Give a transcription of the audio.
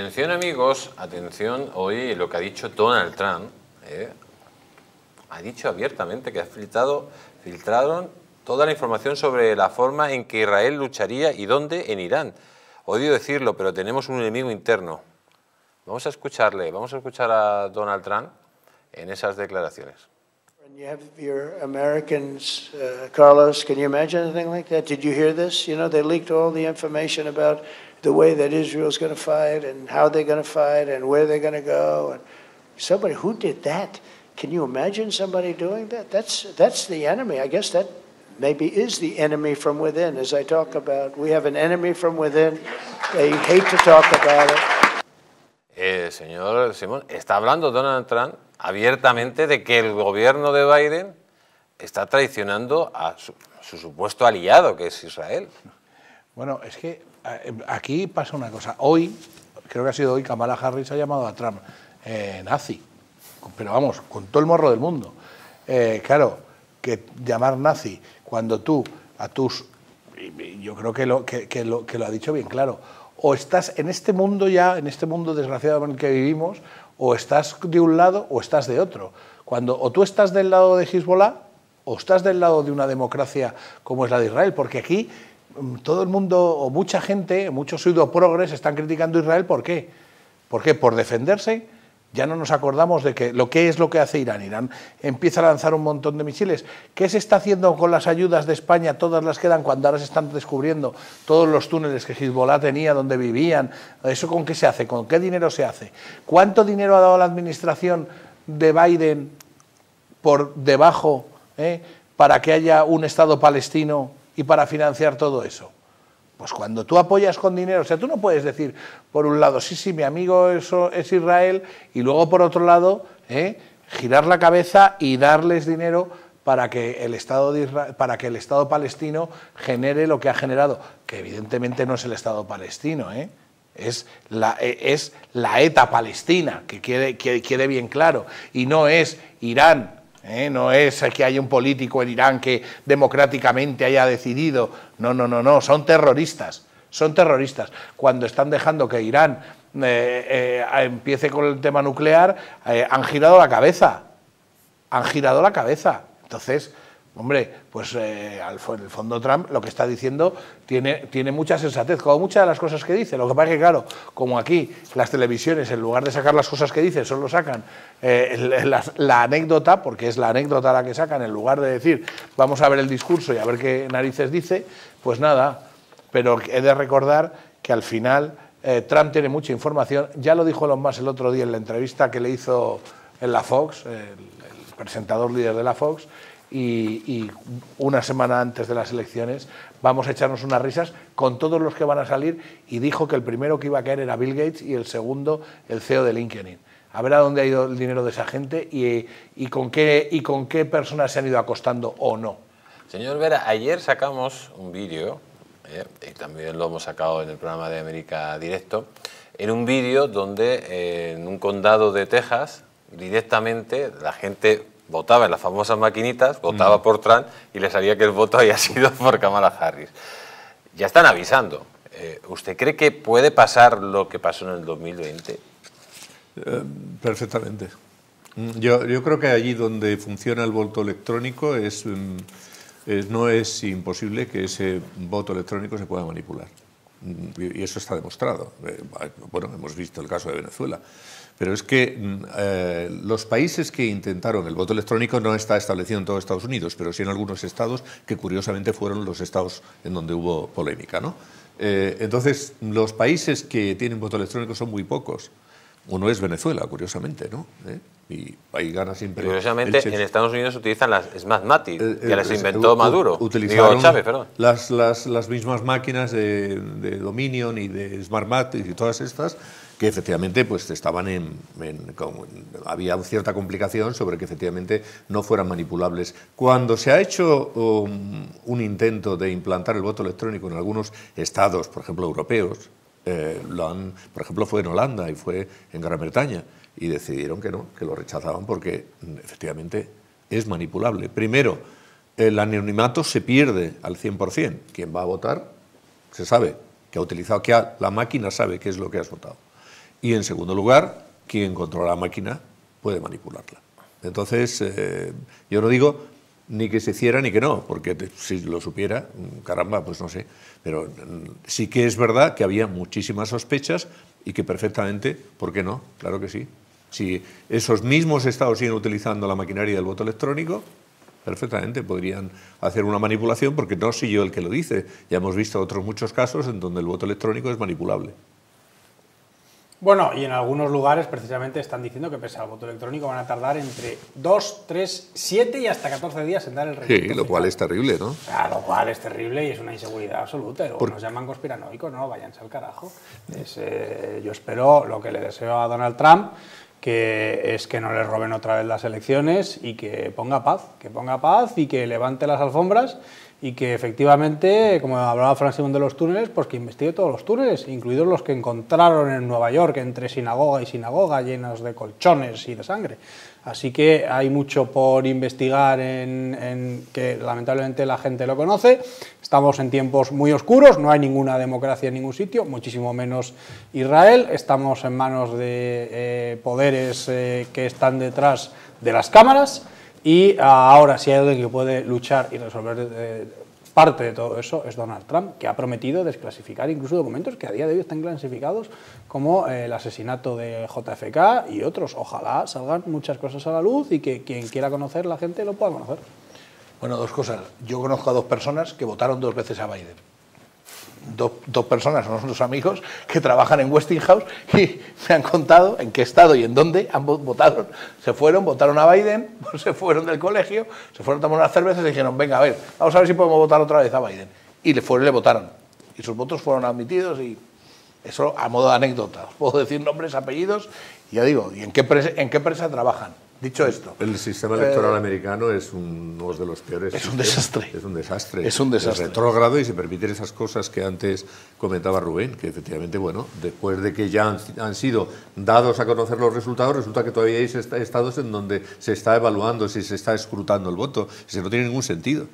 Atención amigos, atención hoy lo que ha dicho Donald Trump. ¿eh? Ha dicho abiertamente que ha filtrado, filtraron toda la información sobre la forma en que Israel lucharía y dónde en Irán. Odio decirlo, pero tenemos un enemigo interno. Vamos a escucharle, vamos a escuchar a Donald Trump en esas declaraciones. You have your Americans, uh, Carlos. Can you imagine anything like that? Did you hear this? You know, they leaked all the information about the way that Israel's going to fight and how they're going to fight and where they're going to go. And somebody who did that? Can you imagine somebody doing that? That's that's the enemy. I guess that maybe is the enemy from within. As I talk about, we have an enemy from within. They hate to talk about it. Eh, señor Simón, está hablando Donald Trump abiertamente de que el gobierno de Biden está traicionando a su, su supuesto aliado, que es Israel. Bueno, es que eh, aquí pasa una cosa. Hoy, creo que ha sido hoy, Kamala Harris ha llamado a Trump eh, nazi. Pero vamos, con todo el morro del mundo. Eh, claro, que llamar nazi cuando tú a tus... Yo creo que lo, que, que lo, que lo ha dicho bien claro. O estás en este mundo ya, en este mundo desgraciado en el que vivimos, o estás de un lado o estás de otro. Cuando o tú estás del lado de Hezbollah o estás del lado de una democracia como es la de Israel, porque aquí mm, todo el mundo o mucha gente, muchos pseudo progres están criticando a Israel, ¿por qué? ¿Por qué? Por defenderse. Ya no nos acordamos de que lo que es lo que hace Irán. Irán empieza a lanzar un montón de misiles. ¿Qué se está haciendo con las ayudas de España? Todas las que dan cuando ahora se están descubriendo todos los túneles que Hezbollah tenía, donde vivían. ¿Eso con qué se hace? ¿Con qué dinero se hace? ¿Cuánto dinero ha dado la administración de Biden por debajo eh, para que haya un Estado palestino y para financiar todo eso? Pues cuando tú apoyas con dinero, o sea, tú no puedes decir, por un lado, sí, sí, mi amigo eso es Israel, y luego por otro lado, eh, girar la cabeza y darles dinero para que, el Estado de para que el Estado palestino genere lo que ha generado, que evidentemente no es el Estado palestino, ¿eh? es, la, eh, es la ETA palestina, que quede, que quede bien claro, y no es Irán, ¿eh? no es que haya un político en Irán que democráticamente haya decidido, no, no, no, no, son terroristas, son terroristas. Cuando están dejando que Irán eh, eh, empiece con el tema nuclear, han girado la cabeza, han girado la cabeza. Entonces, hombre, pues eh, al el fondo Trump lo que está diciendo tiene, tiene mucha sensatez, como muchas de las cosas que dice. Lo que pasa es que, claro, como aquí las televisiones, en lugar de sacar las cosas que dice, solo sacan eh, la, anécdota, porque es la anécdota la que sacan, en lugar de decir, vamos a ver el discurso y a ver qué narices dice, pues nada. Pero he de recordar que al final eh, Trump tiene mucha información. Ya lo dijo Elon Musk el otro día en la entrevista que le hizo en la Fox, el presentador líder de la Fox, y, una semana antes de las elecciones vamos a echarnos unas risas con todos los que van a salir y dijo que el primero que iba a caer era Bill Gates y el segundo el CEO de LinkedIn. A ver a dónde ha ido el dinero de esa gente y, y con, qué, y con qué personas se han ido acostando o no. Señor Vera, ayer sacamos un vídeo, eh, y también lo hemos sacado en el programa de América Directo, en un vídeo donde eh, en un condado de Texas directamente la gente votaba en las famosas maquinitas, votaba por Trump y le salía que el voto había sido por Kamala Harris. Ya están avisando. Eh, ¿Usted cree que puede pasar lo que pasó en el 2020? Eh, perfectamente. Mm, Yo, yo creo que allí donde funciona el voto electrónico es, mm, es- no es imposible que ese voto electrónico se pueda manipular. Y eso está demostrado. Eh, Bueno, hemos visto el caso de Venezuela. Pero es que mm, eh, los países que intentaron el voto electrónico no está establecido en todos Estados Unidos, pero sí en algunos estados que curiosamente fueron los estados en donde hubo polémica. ¿no? Eh, entonces, los países que tienen voto electrónico son muy pocos. Uno es Venezuela, curiosamente, ¿no? ¿Eh? Y ahí gana siempre. Curiosamente, en Estados Unidos utilizan las Smartmatic, eh, que eh, las inventó Maduro. Utilizaron Digo, Chávez, perdón. Las, las, las mismas máquinas de, de Dominion y de SmartMatic y todas estas que efectivamente pues estaban en, en- había cierta complicación sobre que efectivamente no fueran manipulables. Cuando se ha hecho um, un intento de implantar el voto electrónico en algunos estados, por ejemplo europeos, eh, lo han, por ejemplo fue en Holanda y fue en Gran Bretaña y decidieron que no, que lo rechazaban porque mm, efectivamente es manipulable. Primero, el anonimato se pierde al 100%. Quien va a votar se sabe que ha utilizado, que ha- la máquina sabe qué es lo que has votado. Y en segundo lugar, quien controla la máquina puede manipularla. Entonces, eh, yo no digo ni que se hiciera ni que no, porque si lo supiera, caramba, pues no sé. Pero mm, sí que es verdad que había muchísimas sospechas y que perfectamente, ¿por qué no? Claro que sí. Si esos mismos estados siguen utilizando la maquinaria del voto electrónico, perfectamente podrían hacer una manipulación porque no soy yo el que lo dice. Ya hemos visto otros muchos casos en donde el voto electrónico es manipulable. Bueno, y en algunos lugares precisamente están diciendo que pese al voto electrónico van a tardar entre 2, 3, 7 y hasta 14 días en dar el Sí, resultado. lo cual es terrible, ¿no? Lo cual es terrible y es una inseguridad absoluta. Por- nos llaman conspiranoicos, no, váyanse al carajo. Es, eh, yo espero, lo que le deseo a Donald Trump, que es que no le roben otra vez las elecciones y que ponga paz, que ponga paz y que levante las alfombras y que efectivamente, como hablaba Frank Simón de los túneles, pues que investigue todos los túneles, incluidos los que encontraron en Nueva York entre sinagoga y sinagoga, llenos de colchones y de sangre. Así que hay mucho por investigar en, en que lamentablemente la gente lo conoce. Estamos en tiempos muy oscuros, no hay ninguna democracia en ningún sitio, muchísimo menos Israel. Estamos en manos de eh, poderes eh, que están detrás de las cámaras y ah, ahora si hay alguien que puede luchar y resolver eh, parte de todo eso es Donald Trump, que ha prometido desclasificar incluso documentos que a día de hoy están clasificados como el asesinato de JFK y otros. Ojalá salgan muchas cosas a la luz y que quien quiera conocer la gente lo pueda conocer. Bueno, dos cosas. Yo conozco a dos personas que votaron dos veces a Biden. Dos, dos personas, son nuestros amigos, que trabajan en Westinghouse y me han contado en qué estado y en dónde han vo- votaron. Se fueron, votaron a Biden, se fueron del colegio, se fueron a tomar unas cervezas y dijeron, venga, a ver, vamos a ver si podemos votar otra vez a Biden. Y le fueron le votaron. Y sus votos fueron admitidos y eso a modo de anécdota. Os puedo decir nombres, apellidos y ya digo, ¿y en qué, pres- en qué empresa trabajan? Dicho esto. El sistema electoral americano es uno de los peores. Eh, es un desastre. Es un desastre. Es un desastre. retrógrado y se permiten esas cosas que antes comentaba Rubén, que efectivamente, bueno, después de que ya han, han sido dados a conocer los resultados, resulta que todavía hay est- estados en donde se está evaluando si se está escrutando el voto. Eso no tiene ningún sentido.